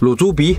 卤猪鼻。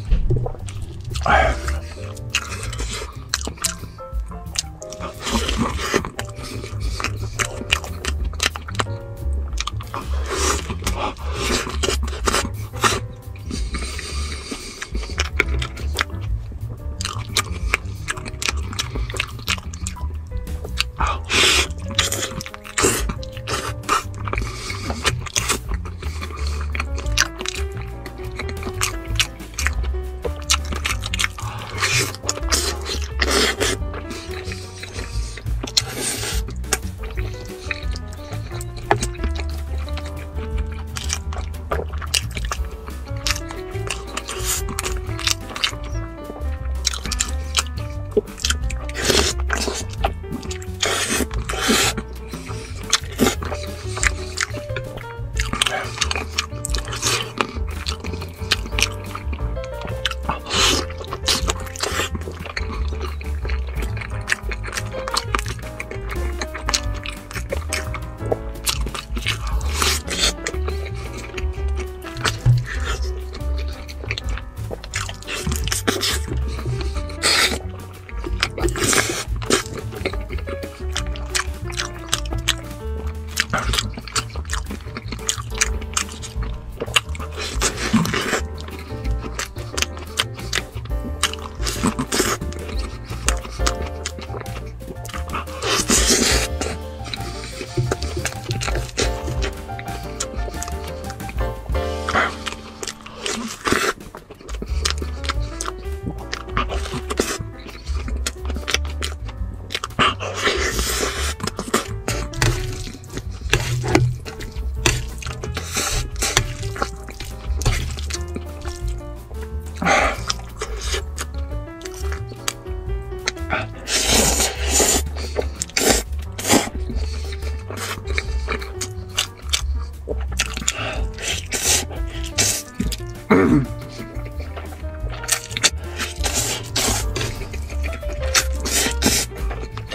알겠습니다.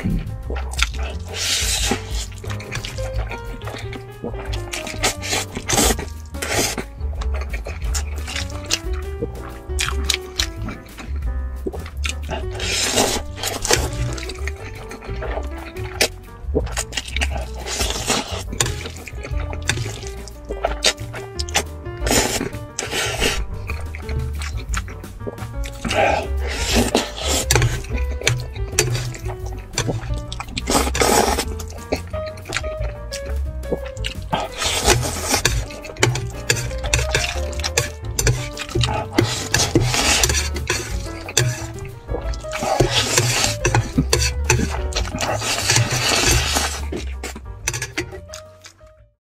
Bye.